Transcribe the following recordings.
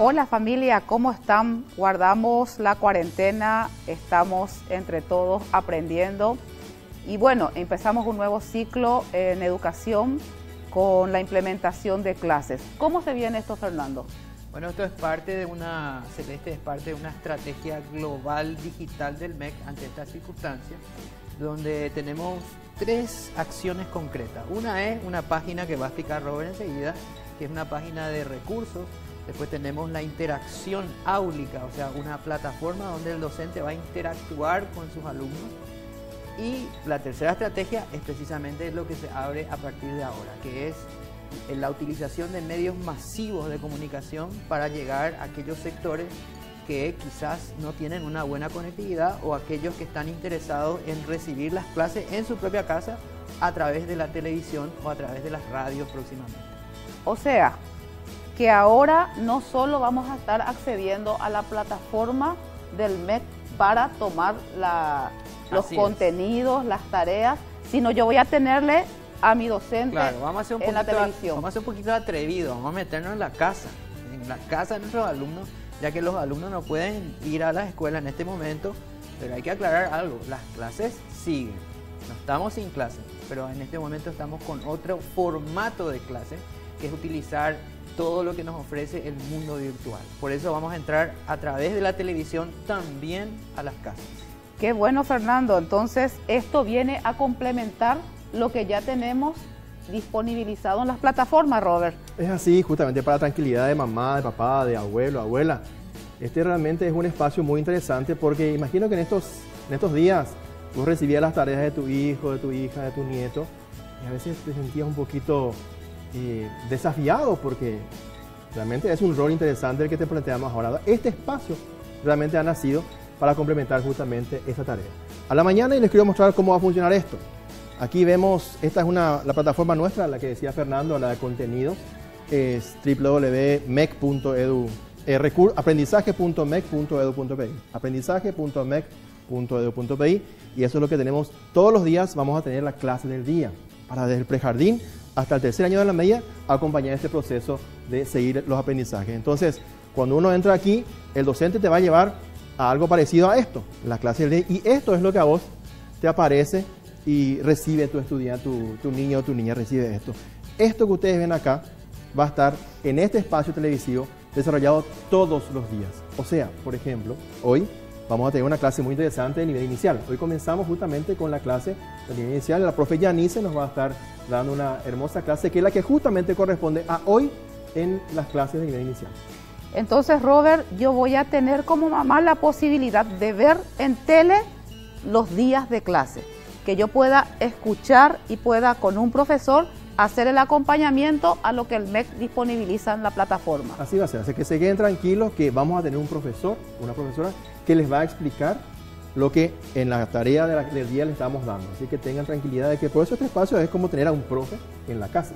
Hola familia, ¿cómo están? Guardamos la cuarentena, estamos entre todos aprendiendo y bueno, empezamos un nuevo ciclo en educación con la implementación de clases. ¿Cómo se viene esto, Fernando? Bueno, esto es parte de una, Celeste es parte de una estrategia global digital del MEC ante esta circunstancia, donde tenemos tres acciones concretas. Una es una página que va a explicar Robert enseguida, que es una página de recursos Después tenemos la interacción áulica, o sea, una plataforma donde el docente va a interactuar con sus alumnos. Y la tercera estrategia es precisamente lo que se abre a partir de ahora, que es la utilización de medios masivos de comunicación para llegar a aquellos sectores que quizás no tienen una buena conectividad o aquellos que están interesados en recibir las clases en su propia casa a través de la televisión o a través de las radios próximamente. O sea, que ahora no solo vamos a estar accediendo a la plataforma del MEC para tomar los contenidos, las tareas, sino yo voy a tenerle a mi docente vamos a un en la televisión. Vamos a ser un poquito atrevidos, vamos a meternos en la casa, en la casa de nuestros alumnos, ya que los alumnos no pueden ir a la escuela en este momento, pero hay que aclarar algo, las clases siguen, no estamos sin clases, pero en este momento estamos con otro formato de clase, que es utilizar todo lo que nos ofrece el mundo virtual. Por eso vamos a entrar a través de la televisión también a las casas. Qué bueno, Fernando. Entonces, esto viene a complementar lo que ya tenemos disponibilizado en las plataformas, Robert. Es así, justamente para tranquilidad de mamá, de papá, de abuelo, abuela. Este realmente es un espacio muy interesante porque imagino que en estos, en estos días tú recibías las tareas de tu hijo, de tu hija, de tu nieto y a veces te sentías un poquito eh, desafiado porque realmente es un rol interesante el que te planteamos ahora. Este espacio realmente ha nacido para complementar justamente esta tarea. A la mañana y les quiero mostrar cómo va a funcionar esto. Aquí vemos, esta es una, la plataforma nuestra, la que decía Fernando, la de contenidos, es www.mec.edu, eh, aprendizaje.mec.edu.pi, aprendizaje.mec.edu.pi y eso es lo que tenemos todos los días, vamos a tener la clase del día, para desde el prejardín hasta el tercer año de la media acompañar este proceso de seguir los aprendizajes. Entonces, cuando uno entra aquí, el docente te va a llevar a algo parecido a esto, la clase del día, y esto es lo que a vos te aparece y recibe tu estudiante, tu, tu niño o tu niña recibe esto. Esto que ustedes ven acá va a estar en este espacio televisivo desarrollado todos los días. O sea, por ejemplo, hoy vamos a tener una clase muy interesante de nivel inicial. Hoy comenzamos justamente con la clase de nivel inicial. La profe Yanice nos va a estar dando una hermosa clase que es la que justamente corresponde a hoy en las clases de nivel inicial. Entonces, Robert, yo voy a tener como mamá la posibilidad de ver en tele los días de clase, que yo pueda escuchar y pueda con un profesor hacer el acompañamiento a lo que el MEC disponibiliza en la plataforma. Así va a ser, así que se queden tranquilos que vamos a tener un profesor, una profesora que les va a explicar lo que en la tarea del día le estamos dando. Así que tengan tranquilidad de que por eso este espacio es como tener a un profe en la casa.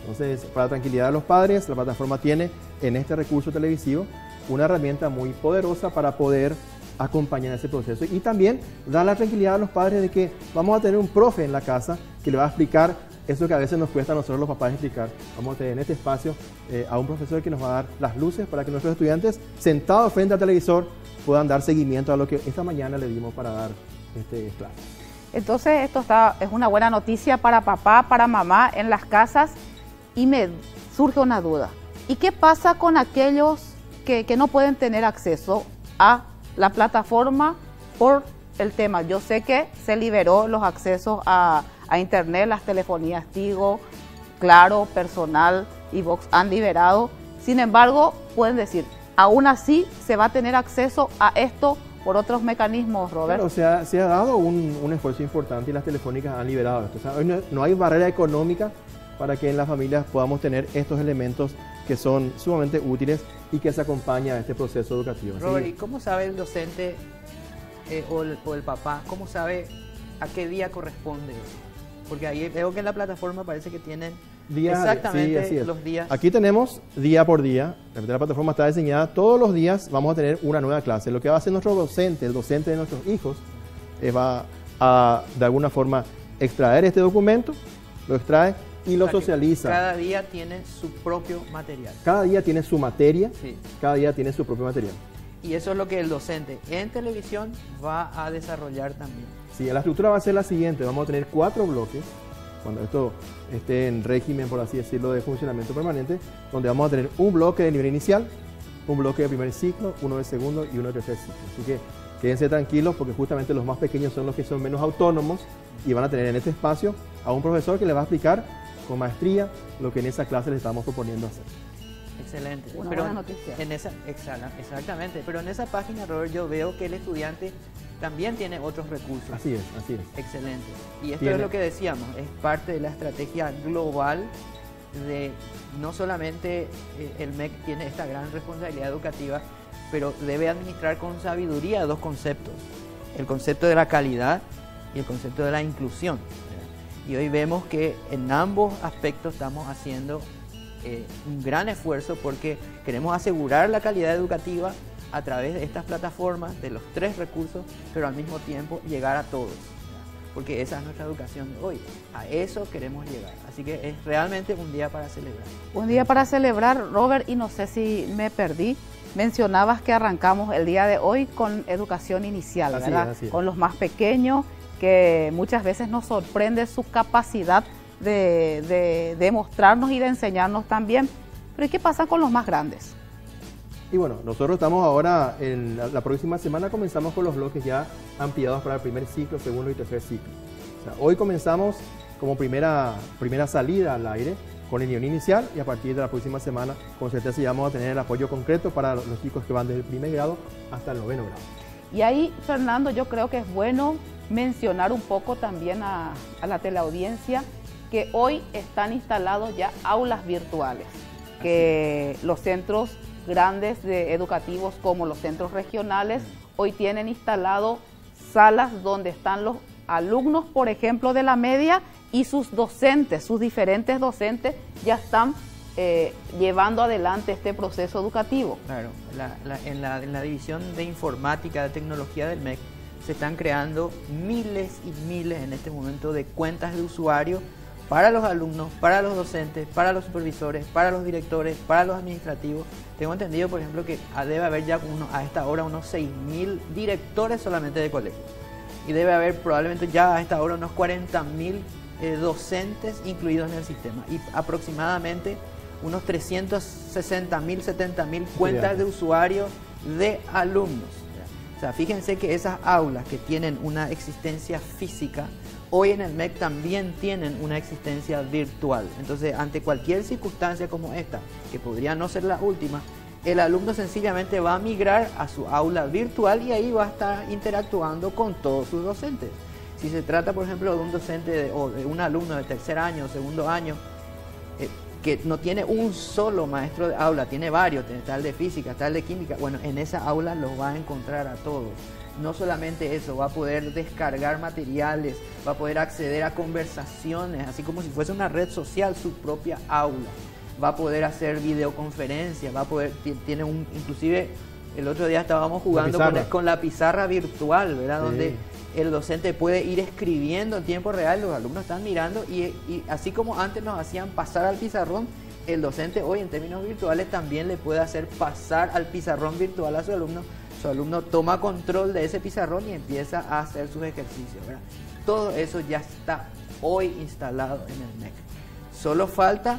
Entonces, para tranquilidad de los padres, la plataforma tiene en este recurso televisivo una herramienta muy poderosa para poder acompañar ese proceso y también dar la tranquilidad a los padres de que vamos a tener un profe en la casa que le va a explicar eso que a veces nos cuesta a nosotros los papás explicar. Vamos a tener en este espacio eh, a un profesor que nos va a dar las luces para que nuestros estudiantes sentados frente al televisor puedan dar seguimiento a lo que esta mañana le dimos para dar este clase. Entonces esto está, es una buena noticia para papá, para mamá en las casas y me surge una duda. ¿Y qué pasa con aquellos que, que no pueden tener acceso a la plataforma por el tema? Yo sé que se liberó los accesos a, a internet, las telefonías Tigo, Claro, Personal y Vox han liberado. Sin embargo, pueden decir, aún así se va a tener acceso a esto por otros mecanismos, Robert. o sea, se ha dado un, esfuerzo importante y las telefónicas han liberado esto. hoy no, hay barrera económica para que en las familias podamos tener estos elementos que son sumamente útiles y que se acompaña a este proceso educativo. Robert, ¿y cómo sabe el docente eh, o, el, o, el, papá, cómo sabe a qué día corresponde eso? Porque ahí veo que en la plataforma parece que tienen Exactamente, los días. Aquí tenemos día por día. La plataforma está diseñada. Todos los días vamos a tener una nueva clase. Lo que va a hacer nuestro docente, el docente de nuestros hijos, va a de alguna forma extraer este documento, lo extrae y lo socializa. Cada día tiene su propio material. Cada día tiene su materia, Sí. cada día tiene su propio material. Y eso es lo que el docente en televisión va a desarrollar también. Sí, la estructura va a ser la siguiente. Vamos a tener cuatro bloques, cuando esto esté en régimen, por así decirlo, de funcionamiento permanente, donde vamos a tener un bloque de nivel inicial, un bloque de primer ciclo, uno de segundo y uno de tercer ciclo. Así que quédense tranquilos porque justamente los más pequeños son los que son menos autónomos y van a tener en este espacio a un profesor que les va a explicar con maestría lo que en esa clase les estamos proponiendo hacer. Excelente. Una Pero buena noticia. En esa, exacta- exactamente. Pero en esa página, Robert, yo veo que el estudiante también tiene otros recursos. Así es, así es. Excelente. Y esto Tiene- es lo que decíamos, es parte de la estrategia global de no solamente eh, el MEC tiene esta gran responsabilidad educativa, pero debe administrar con sabiduría dos conceptos, el concepto de la calidad y el concepto de la inclusión. Y hoy vemos que en ambos aspectos estamos haciendo eh, un gran esfuerzo porque queremos asegurar la calidad educativa a través de estas plataformas, de los tres recursos, pero al mismo tiempo llegar a todos. Porque esa es nuestra educación de hoy. A eso queremos llegar. Así que es realmente un día para celebrar. Un día para celebrar, Robert, y no sé si me perdí. Mencionabas que arrancamos el día de hoy con educación inicial, Así ¿verdad? es, así es. Con los más pequeños, que muchas veces nos sorprende su capacidad de, de, de mostrarnos y de enseñarnos también. Pero ¿y qué pasa con los más grandes? Y bueno, nosotros estamos ahora, en la, la próxima semana comenzamos con los bloques ya ampliados para el primer ciclo, segundo y tercer ciclo. O sea, hoy comenzamos como primera, primera salida al aire con el guion inicial y a partir de la próxima semana con certeza ya vamos a tener el apoyo concreto para los los chicos que van desde el primer grado hasta el noveno grado. Y ahí, Fernando, yo creo que es bueno mencionar un poco también a, a la teleaudiencia que hoy están instalados ya aulas virtuales, que los centros grandes de educativos como los centros regionales hoy tienen instalado salas donde están los alumnos, por ejemplo, de la media y sus docentes, sus diferentes docentes ya están eh, llevando adelante este proceso educativo. Claro, la- la- en, la, en la división de informática, de tecnología del MEC, se están creando miles y miles en este momento de cuentas de usuario para los alumnos, para los docentes, para los supervisores, para los directores, para los administrativos. Tengo entendido, por ejemplo, que debe haber ya uno, a esta hora unos 6.000 directores solamente de colegios. Y debe haber probablemente ya a esta hora unos 40.000 eh, docentes incluidos en el sistema. Y aproximadamente unos 360.000, 70.000 cuentas de usuarios de alumnos. O sea, fíjense que esas aulas que tienen una existencia física, hoy en el MEC también tienen una existencia virtual. Entonces, ante cualquier circunstancia como esta, que podría no ser la última, el alumno sencillamente va a migrar a su aula virtual y ahí va a estar interactuando con todos sus docentes. Si se trata, por ejemplo, de un docente o de un alumno de tercer año o segundo año, eh, que no tiene un solo maestro de aula, tiene varios, tiene tal de física, tal de química, bueno, en esa aula los va a encontrar a todos. No solamente eso, va a poder descargar materiales, va a poder acceder a conversaciones, así como si fuese una red social, su propia aula. Va a poder hacer videoconferencias, va a poder, ti- tiene un, inclusive el otro día estábamos jugando con, la pizarra virtual, ¿verdad? Sí. Donde el docente puede ir escribiendo en tiempo real, los alumnos están mirando y, y así como antes nos hacían pasar al pizarrón, el docente hoy en términos virtuales también le puede hacer pasar al pizarrón virtual a su alumno. Su alumno toma control de ese pizarrón y empieza a hacer sus ejercicios. ¿verdad? Todo eso ya está hoy instalado en el MEC. Solo falta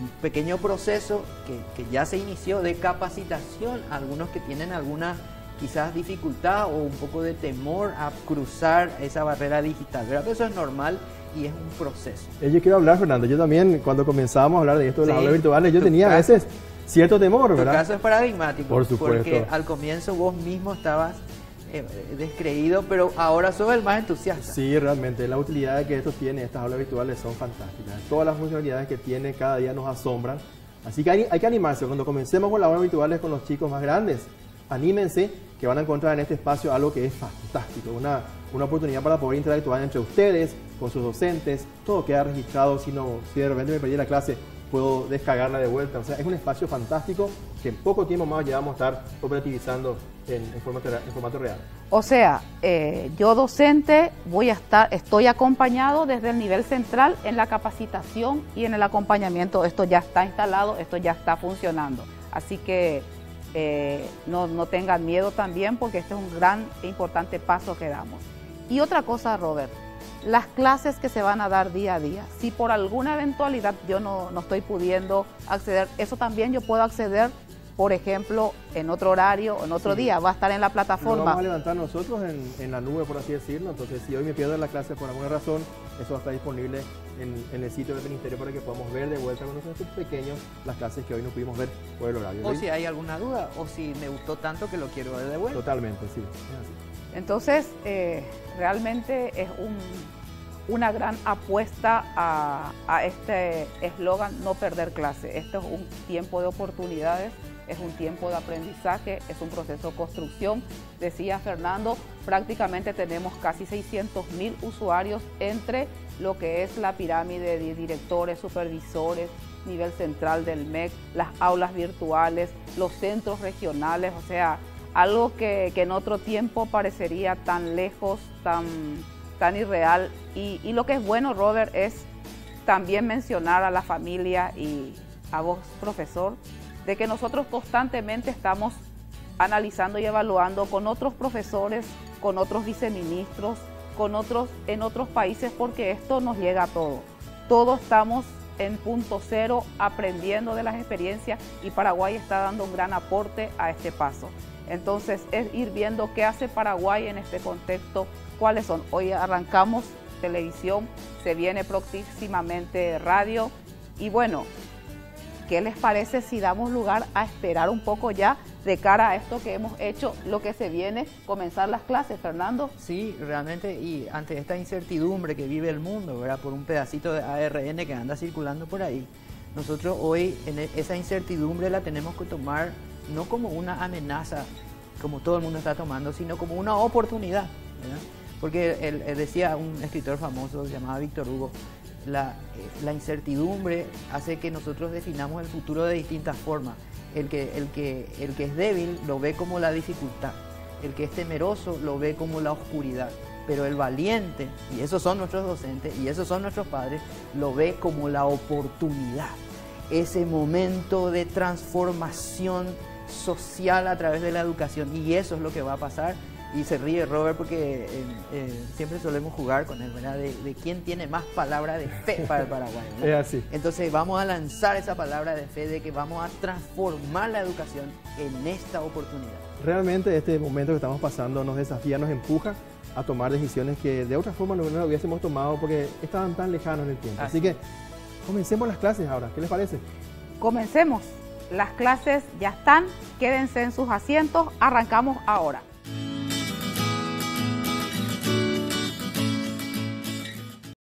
un pequeño proceso que, que ya se inició de capacitación a algunos que tienen alguna quizás dificultad o un poco de temor a cruzar esa barrera digital. ¿verdad? Pero eso es normal y es un proceso. Eh, Yo quiero hablar, Fernando. Yo también, cuando comenzábamos a hablar de esto de las Sí, aulas virtuales, yo tenía a veces cierto temor, Tu ¿verdad? caso es paradigmático. Por supuesto. Porque al comienzo vos mismo estabas eh, descreído, pero ahora sos el más entusiasta. Sí, realmente. La utilidad que esto tiene, estas aulas virtuales, son fantásticas. Todas las funcionalidades que tiene cada día nos asombran. Así que hay, hay que animarse. Cuando comencemos con las aulas virtuales con los chicos más grandes, anímense que van a encontrar en este espacio algo que es fantástico. Una, una oportunidad para poder interactuar entre ustedes, con sus docentes. Todo queda registrado. Si, no, si de repente me perdí la clase, puedo descargarla de vuelta. O sea, es un espacio fantástico que en poco tiempo más ya vamos a estar operativizando en, formato, real. O sea, eh, yo docente voy a estar, estoy acompañado desde el nivel central en la capacitación y en el acompañamiento. Esto ya está instalado, esto ya está funcionando. Así que eh, no, no tengan miedo también porque este es un gran e importante paso que damos. Y otra cosa, Robert, las clases que se van a dar día a día. Si por alguna eventualidad yo no, no estoy pudiendo acceder, eso también yo puedo acceder por ejemplo, en otro horario, en otro día, va a estar en la plataforma. Lo vamos a levantar nosotros en, en, la nube, por así decirlo. Entonces, si hoy me pierdo la clase por alguna razón, eso va a estar disponible en, el sitio del ministerio para que podamos ver de vuelta con nosotros pequeños las clases que hoy no pudimos ver por el horario. O si hay alguna duda, o si me gustó tanto que lo quiero ver de vuelta. Totalmente, sí. Entonces, eh, realmente es un, una gran apuesta a, a este eslogan, no perder clase. Esto es un tiempo de oportunidades es un tiempo de aprendizaje, es un proceso de construcción. Decía Fernando, prácticamente tenemos casi 600 mil usuarios entre lo que es la pirámide de directores, supervisores, nivel central del MEC, las aulas virtuales, los centros regionales, o sea, algo que, en otro tiempo parecería tan lejos, tan, tan irreal. Y, y lo que es bueno, Robert, es también mencionar a la familia y a vos, profesor, de que nosotros constantemente estamos analizando y evaluando con otros profesores, con otros viceministros, con otros en otros países, porque esto nos llega a todo. Todos estamos en punto cero aprendiendo de las experiencias y Paraguay está dando un gran aporte a este paso. Entonces es ir viendo qué hace Paraguay en este contexto, cuáles son. Hoy arrancamos televisión, se viene próximamente radio y bueno, ¿Qué les parece si damos lugar a esperar un poco ya de cara a esto que hemos hecho, lo que se viene, comenzar las clases, Fernando? Sí, realmente, y ante esta incertidumbre que vive el mundo, ¿verdad? Por un pedacito de ARN que anda circulando por ahí, nosotros hoy en e, esa incertidumbre la tenemos que tomar no como una amenaza, como todo el mundo está tomando, sino como una oportunidad. Porque él, decía un escritor famoso llamado Víctor Hugo, la, eh, la, incertidumbre hace que nosotros definamos el futuro de distintas formas. El que, el, que, el que es débil lo ve como la dificultad, el que es temeroso lo ve como la oscuridad, pero el valiente, y esos son nuestros docentes, y esos son nuestros padres, lo ve como la oportunidad, ese momento de transformación social a través de la educación, y eso es lo que va a pasar y se ríe Robert porque eh, eh, siempre solemos jugar con él, ¿verdad? De, quién tiene más palabra de fe para el Paraguay. Es así. Entonces vamos a lanzar esa palabra de fe de que vamos a transformar la educación en esta oportunidad. Realmente este momento que estamos pasando nos desafía, nos empuja a tomar decisiones que de otra forma no, no hubiésemos tomado porque estaban tan lejanos en el tiempo. Así que comencemos las clases ahora, ¿qué les parece? Comencemos. Las clases ya están, quédense en sus asientos, arrancamos ahora.